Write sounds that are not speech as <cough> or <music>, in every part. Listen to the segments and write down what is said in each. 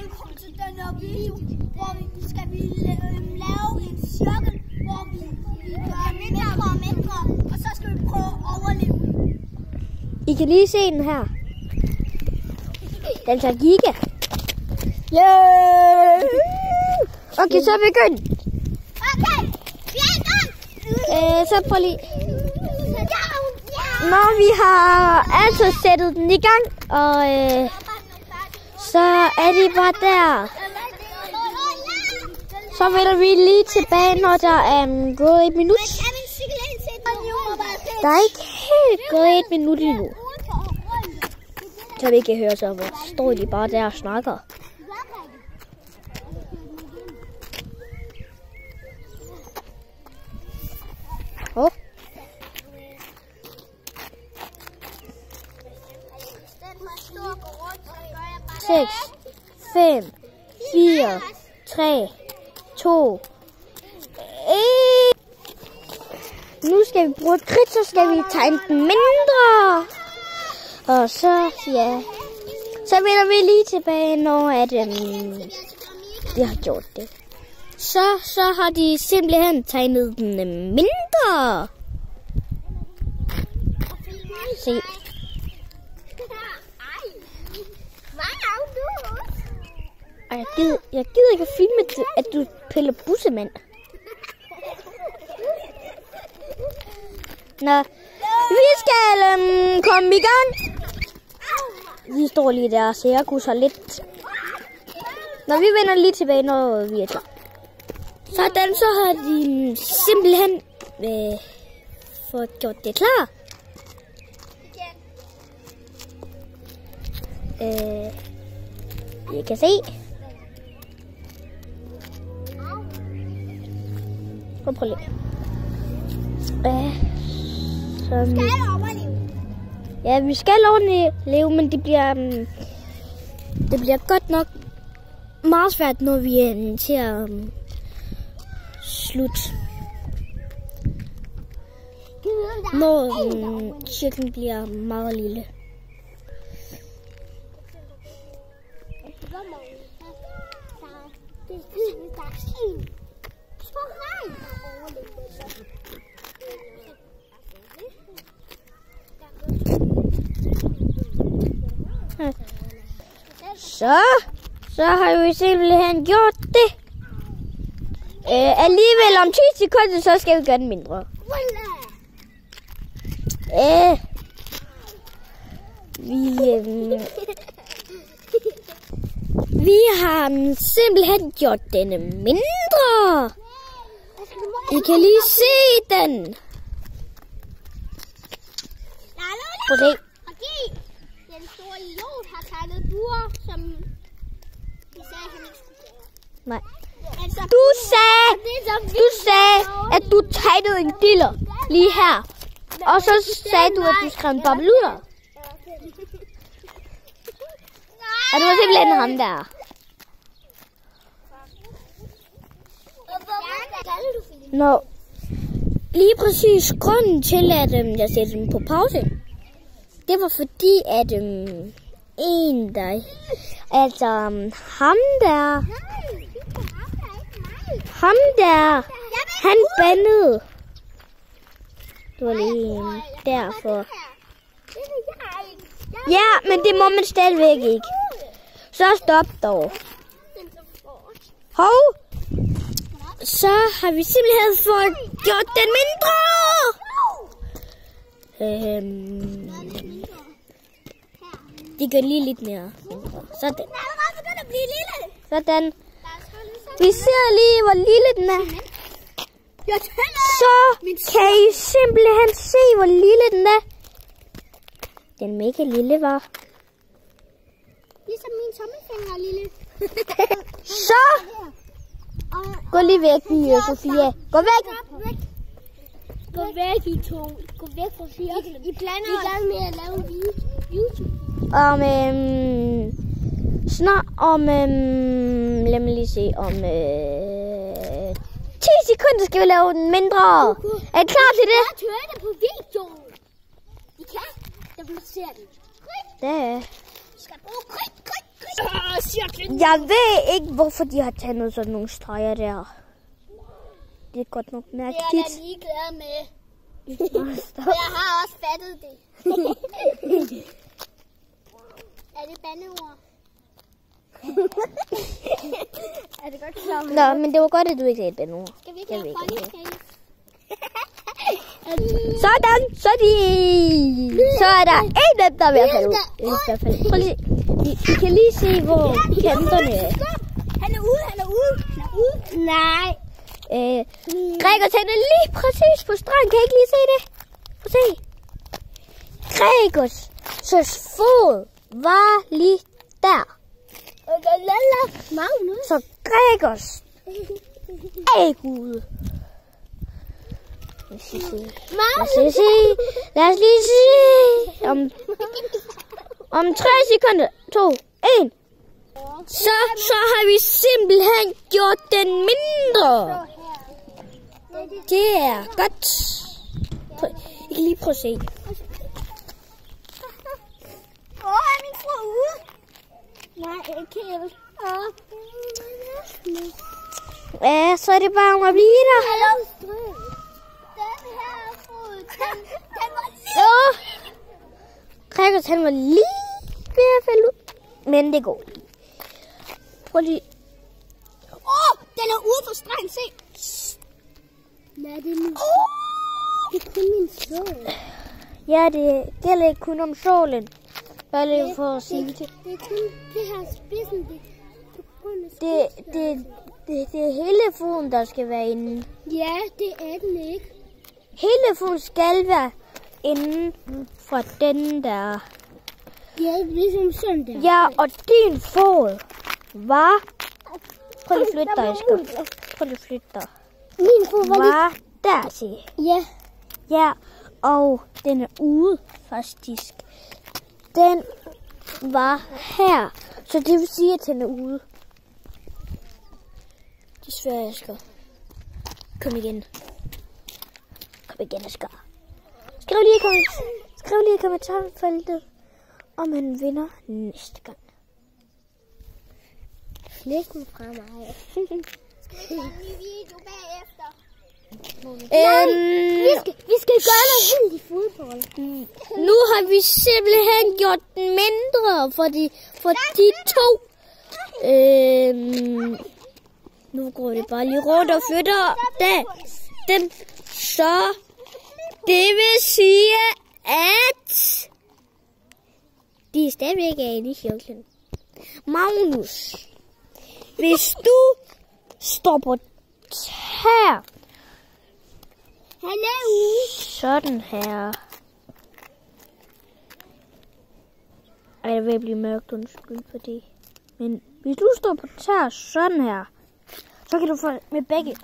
velkommen til den her video, hvor vi skal vi øhm, lave en cirkel, hvor vi, vi gør mindre og mindre, og så skal vi prøve at overleve. I kan lige se den her. Den tager giga. Yeah! Okay, så begynd. Okay, vi er i gang! Øh, så prøv lige. Når vi har altså sættet den i gang, og øh, så er det bare der. Så vender vi lige tilbage, når der er um, gået et minut. Der er ikke helt gået et minut endnu. Så vi kan høre, så hvor står de bare der og snakker. Oh. 6, 5, 4, 3, 2, 1. Nu skal vi bruge et kridt, så skal vi tegne den mindre. Og så, ja, så vender vi lige tilbage, når at, øhm, de har gjort det. Så, så har de simpelthen tegnet den mindre. Se. Og jeg gider, jeg gider ikke at filme, at du piller bussemand. Nå, vi skal øhm, komme i gang. Vi står lige der, så jeg kunne så lidt. Når vi vender lige tilbage, når vi er klar. Sådan, så har de mm, simpelthen øh, fået gjort det klar. Øh, jeg kan se. Prøv, prøv lige. Øh, sådan. Ja, vi skal overleve, men det bliver, um, det bliver godt nok meget svært, når vi er til at um, slutte. Når um, cirklen bliver meget lille. Så, så har vi simpelthen gjort det. Øh, alligevel om 10 sekunder, så skal vi gøre den mindre. Øh, vi, øh, vi har simpelthen gjort denne mindre. I kan lige se den. Prøv se. Okay, den store idiot har tegnet buer, som vi sagde, han ikke skulle gøre. Nej. Altså, Du sagde, du sagde, at du tegnede en diller lige her. Og så sagde du, at du skrev en babbeluder. <laughs> Og det var simpelthen ham der. Nå, lige præcis grunden til, at øhm, jeg sætter dem på pause, det var fordi, at øhm, en der, altså øhm, ham der, ham der, han bandede. Det var lige øhm, derfor. Ja, men det må man stadigvæk ikke. Så stop dog. Hov, så har vi simpelthen fået gjort den mindre. Øhm, de gør lige lidt mere mindre. Sådan. Sådan. Vi ser lige, hvor lille den er. Så kan I simpelthen se, hvor lille den er. Den mega lille, var. Ligesom min tommelfinger er lille. <laughs> Så gå lige væk, Pia Sofia. Gå væk. Gå væk, I to. Gå væk fra cirklen. I I er i gang med at lave. YouTube. Om øhm, snart om øhm, lad mig lige se om øh, 10 sekunder skal vi lave den mindre. Er I klar til det? Jeg tør det på videoen. I kan. Jeg se den. Det Vi skal bruge krig, Jeg ved ikke, hvorfor de har tegnet sådan nogle streger der. Det er godt nok Det er jeg mærkeligt. ligeglad med. <laughs> Og jeg har også fattet det. <laughs> er det bandeord? <laughs> er det godt klar? Nå, men det var godt, at du ikke sagde et bandeord. Skal vi ikke have? Sådan, så de... Så er der en af dem, der er ved at falde ud. Fald. Prøv lige. I, I kan lige se, hvor kanterne er. Han er ude, han er ude. Han er ude. Nej. Øh, Gregers han er lige præcis på stranden. Kan I ikke lige se det? Prøv se. Gregers så fod var lige der. Så er ikke ude. Lad os lige se. Lad os lige se. Om, <laughs> om tre sekunder. To. En. Så, så har vi simpelthen gjort den mindre. Det er godt. Prøv, I kan lige prøve at se. Åh, er min fru ude? Nej, ikke helt. Ja, så er det bare om at blive der. Hallo? Den her fod, den, Gregers han var lige ved at falde ud. Men det går. Prøv lige. Åh, oh, den er ude for stregen, se. Nej, det er min... Det er kun min sol. Ja, det gælder ikke kun om solen. Bare lige for at sige det. Det er kun det her spidsen, det Det, det, det, det er hele foden, der skal være inde. Ja, det er den ikke. Hele foden skal være inden for den der. Ja, ligesom sådan der. Ja, og din fod var... Prøv lige at flytte dig, Eskel. Prøv lige at flytte dig. Min fod var Var der, se. Ja. Ja, og den er ude, faktisk. Den var her, så det vil sige, at den er ude. Desværre, Asger. Kom igen. Kom igen, Asger. Skriv lige i, kom- skriv lige i kommentarfeltet, om han vinder næste gang. Læg den fra mig. Skal vi en ny video bagefter? Øhm, Vi skal, vi skal gøre noget vildt i fodbold. Nu har vi simpelthen gjort den mindre for de, for de to. Øhm, nu går det bare lige rundt og flytter da, den. Så det vil sige, at de er stadigvæk er inde i cirklen. Magnus, hvis du står på her, Han er ude. sådan her. Ej, det vil blive mørkt, undskyld for det. Men hvis du står på tær sådan her, så kan du få med begge.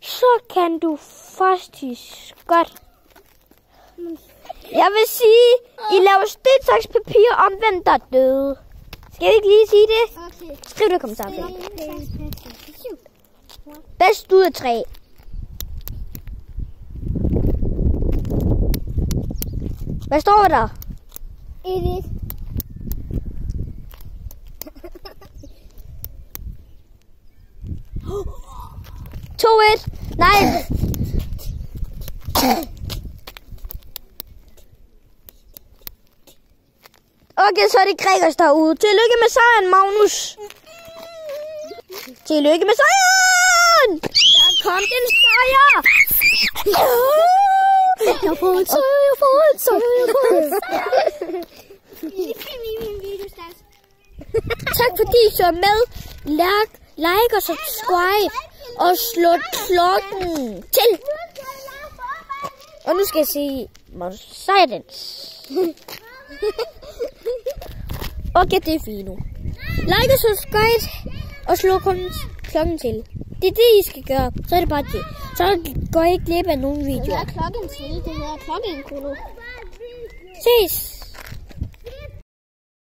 Så kan du faktisk godt. Jeg vil sige, I laver sten, saks, papir omvendt der døde. Skal jeg ikke lige sige det? Okay. Skriv det i kommentarfeltet. Bedst ud af tre. Hvad står der? Edith. To et. Nej. Okay, så er det Gregers derude. Tillykke med sejren, Magnus. Tillykke med sejren! Der kom en sejr! Jeg får en sejr, jeg får en sejr, jeg får en sejr. Min video, Stas. Tak fordi I så med. Like, like og subscribe. Og slå klokken til. Og nu skal jeg sige Magnus Sejdens. Okay, det er fint nu. Like og subscribe. Og slå klokken, til. Det er det, I skal gøre. Så er det bare det. Så går I ikke glip af nogen Det videoer. er klokken til. Det hedder klokken, Kolo. Ses.